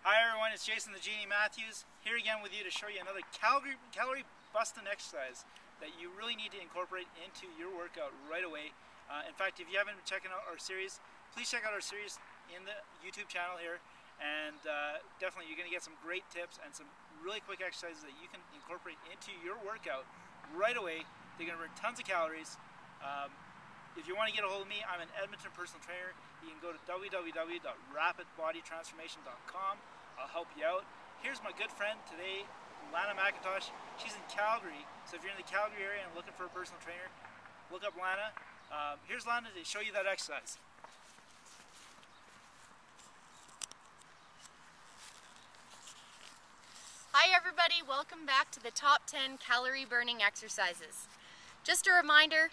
Hi everyone, it's Jason the Genie Mathews here again with you to show you another calorie, calorie busting exercise that you really need to incorporate into your workout right away. Uh, in fact, if you haven't been checking out our series, please check out our series in the YouTube channel here and uh, definitely you're going to get some great tips and some really quick exercises that you can incorporate into your workout right away. They're going to burn tons of calories. Um, if you want to get a hold of me, I'm an Edmonton personal trainer. You can go to www.rapidbodytransformation.com. I'll help you out. Here's my good friend today, Lana McIntosh. She's in Calgary, so if you're in the Calgary area and looking for a personal trainer, look up Lana. Um, here's Lana to show you that exercise. Hi everybody, welcome back to the top 10 calorie burning exercises. Just a reminder,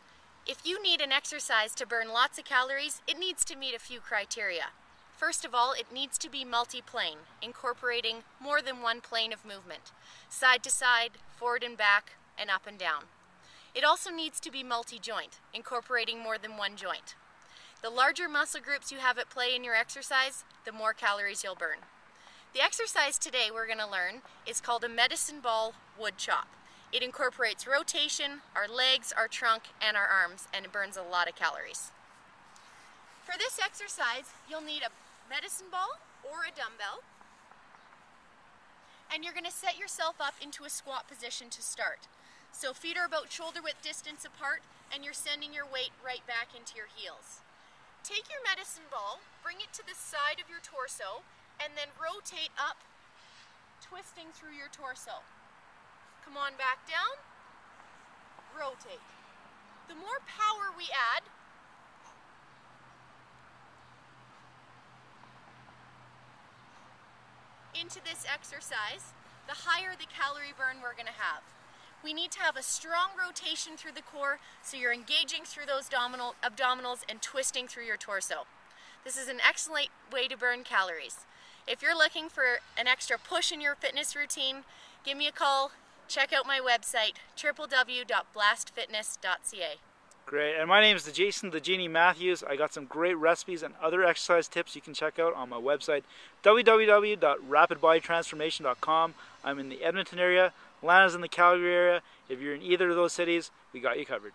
if you need an exercise to burn lots of calories, it needs to meet a few criteria. First of all, it needs to be multi-plane, incorporating more than one plane of movement, side to side, forward and back, and up and down. It also needs to be multi-joint, incorporating more than one joint. The larger muscle groups you have at play in your exercise, the more calories you'll burn. The exercise today we're going to learn is called a medicine ball wood chop. It incorporates rotation, our legs, our trunk, and our arms, and it burns a lot of calories. For this exercise, you'll need a medicine ball or a dumbbell, and you're going to set yourself up into a squat position to start. So feet are about shoulder width distance apart, and you're sending your weight right back into your heels. Take your medicine ball, bring it to the side of your torso, and then rotate up, twisting through your torso. Come on back down. Rotate. The more power we add, into this exercise, the higher the calorie burn we're going to have. We need to have a strong rotation through the core so you're engaging through those abdominal, abdominals and twisting through your torso. This is an excellent way to burn calories. If you're looking for an extra push in your fitness routine, give me a call, check out my website, www.blastfitness.ca. Great, and my name is the Jason the Genie Mathews. I got some great recipes and other exercise tips you can check out on my website, www.rapidbodytransformation.com. I'm in the Edmonton area, Lana's in the Calgary area. If you're in either of those cities, we got you covered.